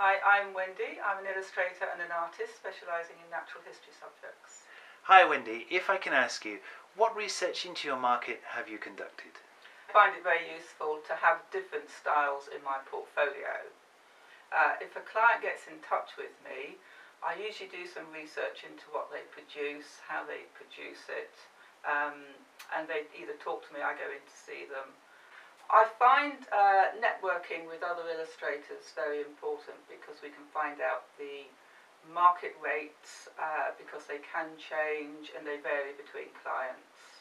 Hi, I'm Wendy. I'm an illustrator and an artist specialising in natural history subjects. Hi Wendy, if I can ask you, what research into your market have you conducted? I find it very useful to have different styles in my portfolio. Uh, if a client gets in touch with me, I usually do some research into what they produce, how they produce it, um, and they either talk to me, I go in to see them. I find uh, networking with other illustrators very important because we can find out the market rates uh, because they can change and they vary between clients.